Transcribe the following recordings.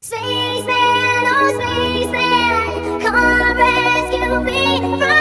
Spaceman, oh spaceman, come rescue me from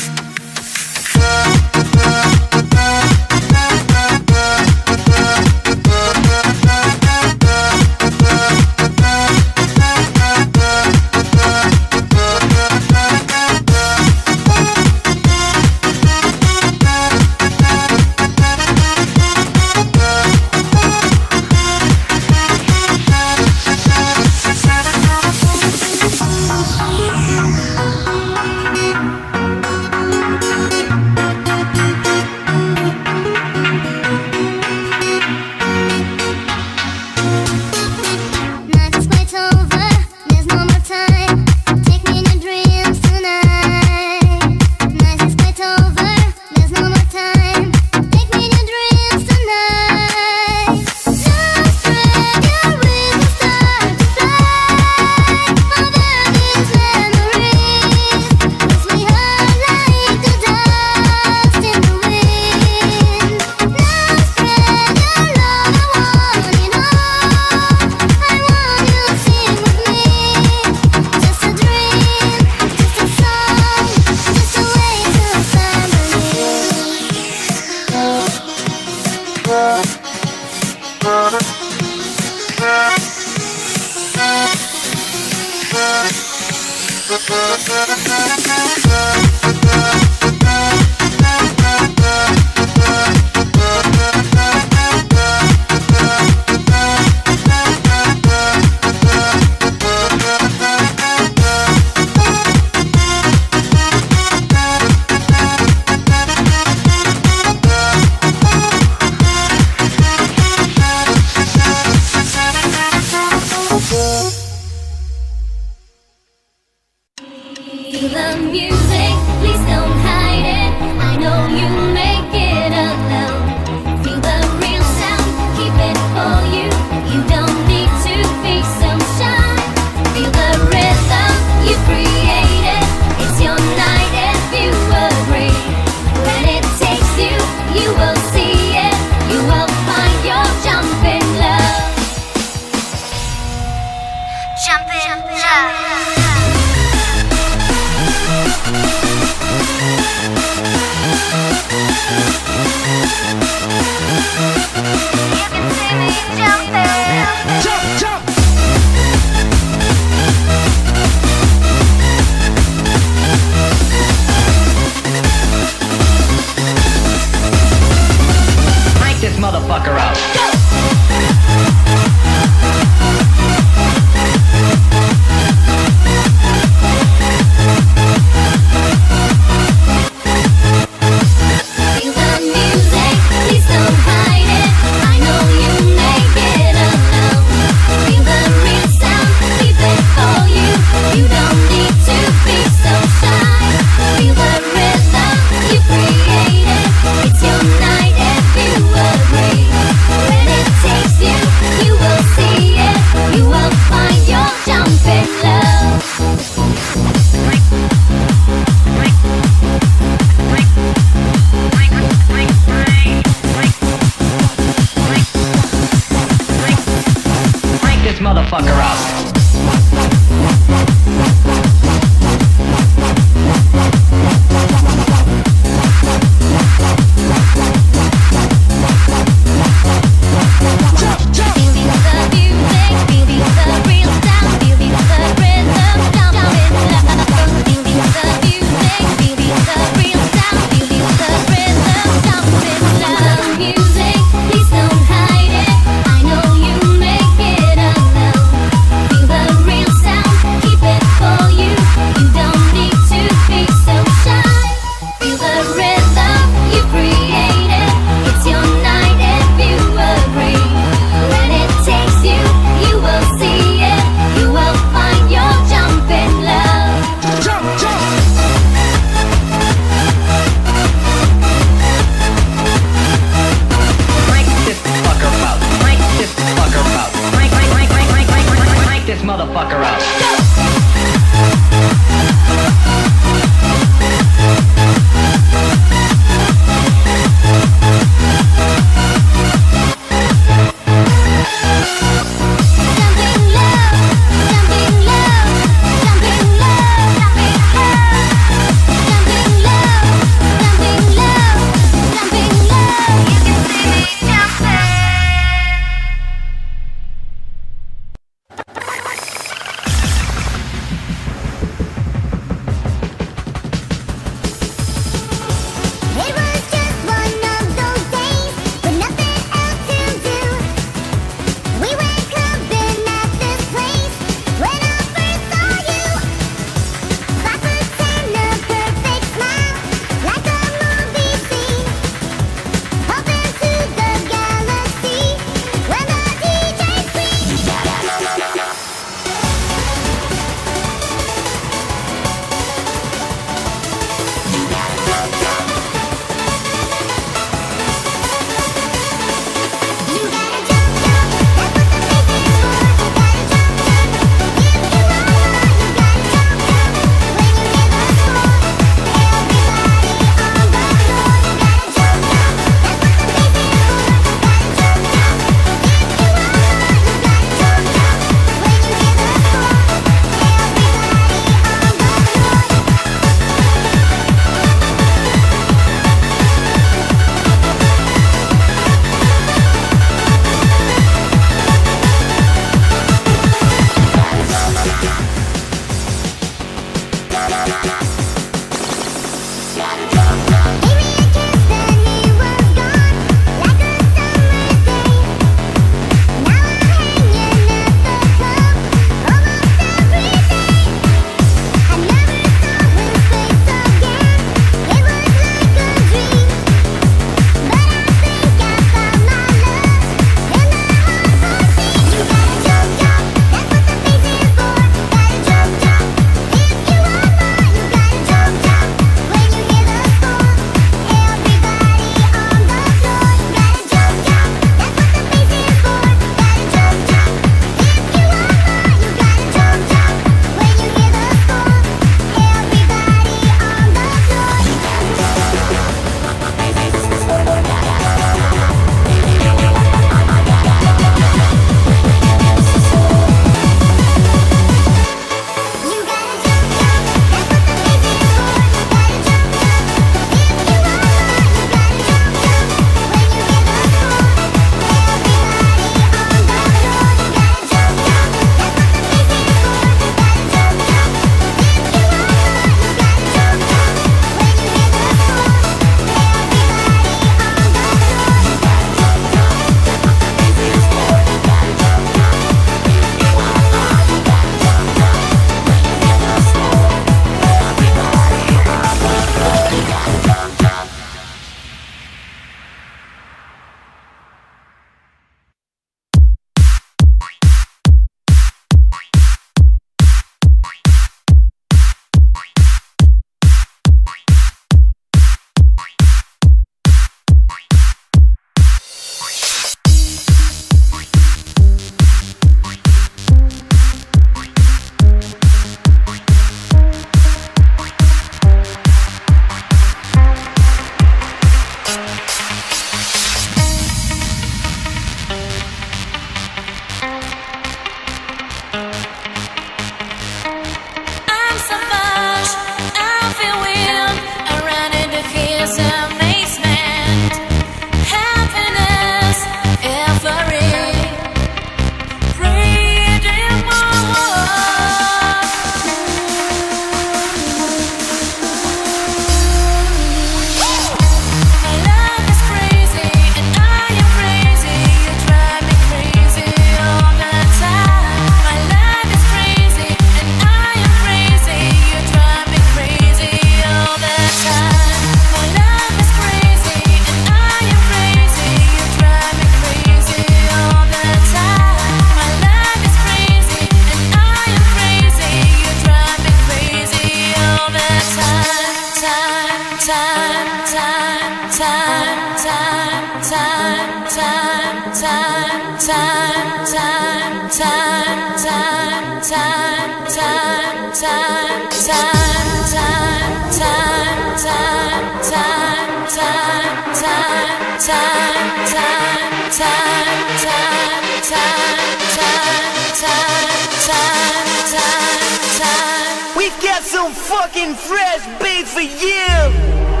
Some fucking fresh beat for you.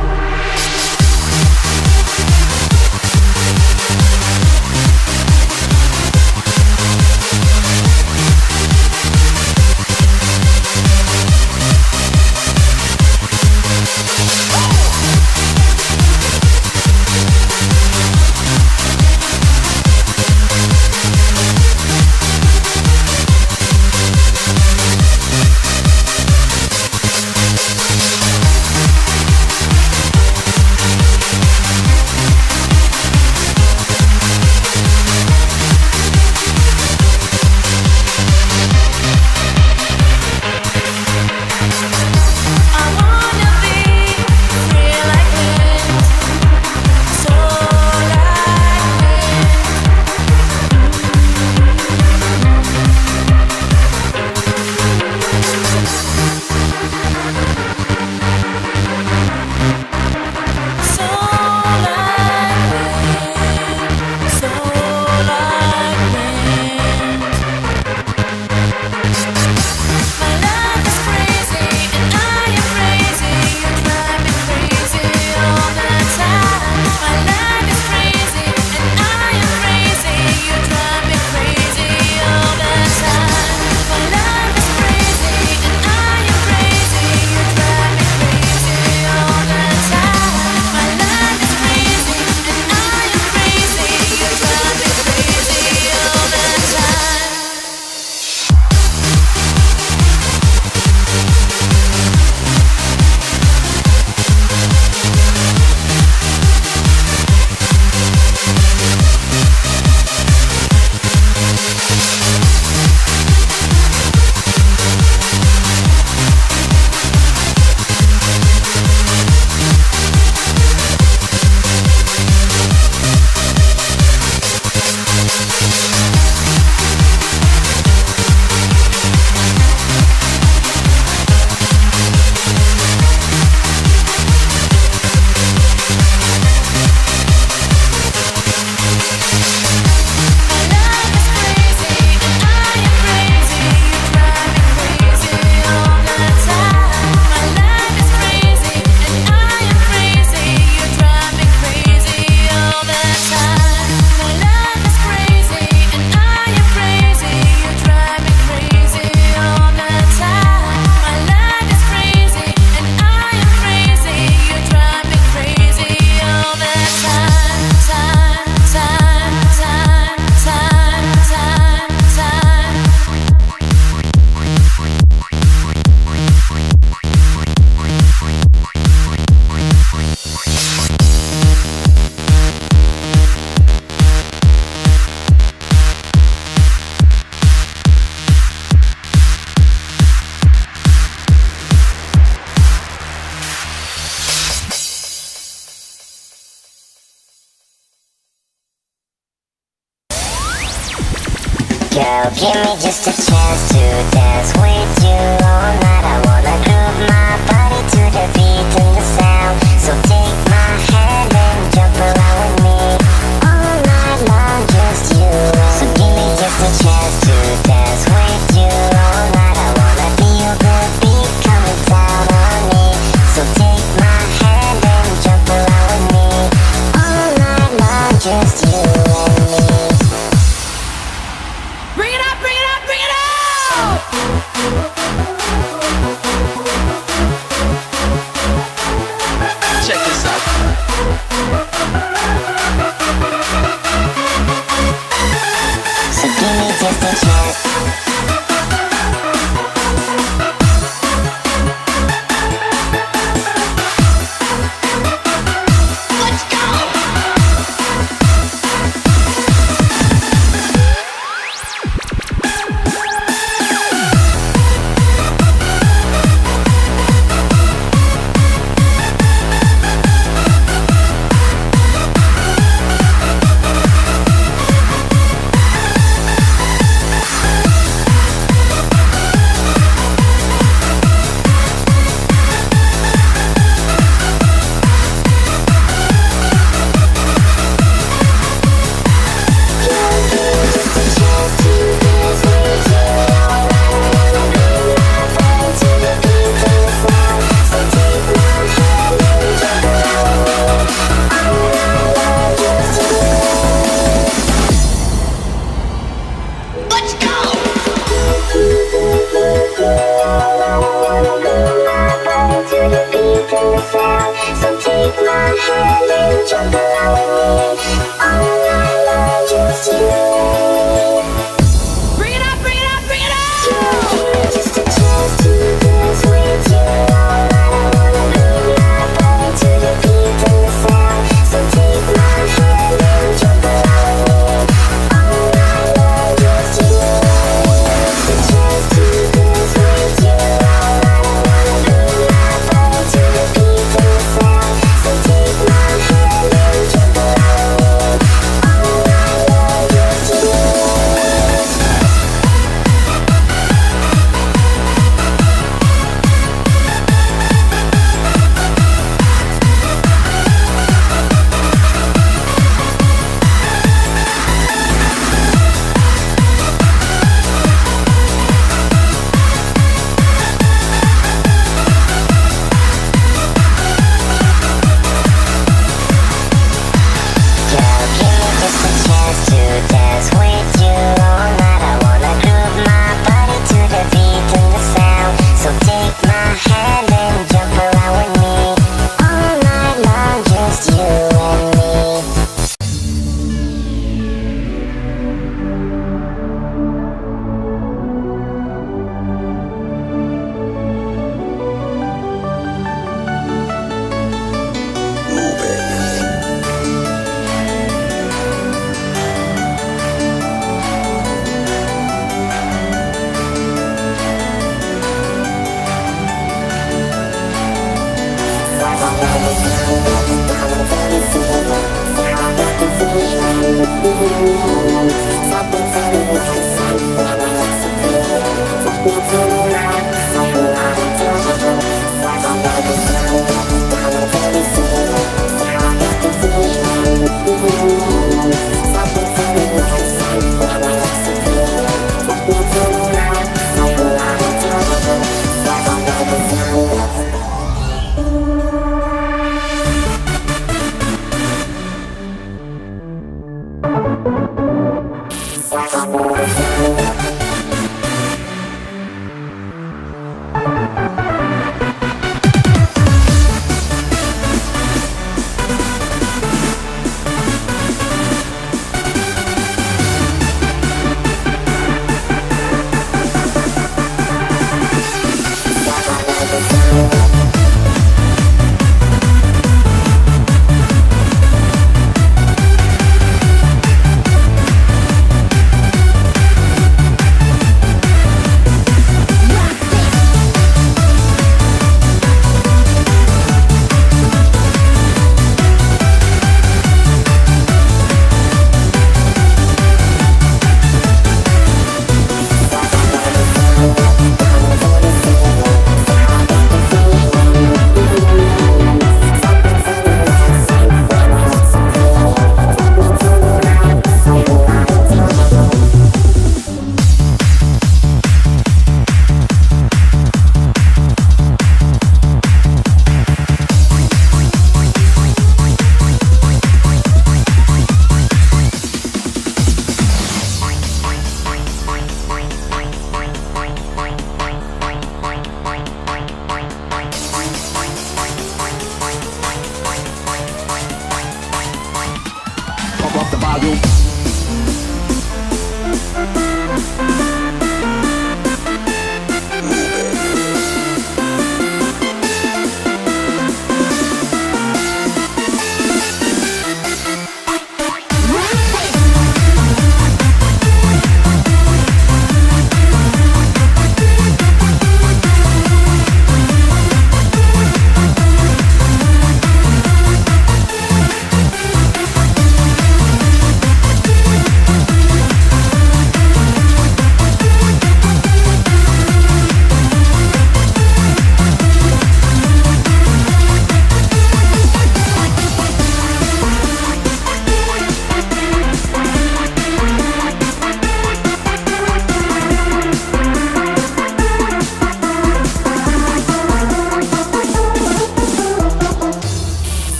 insuportável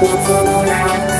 我做不来。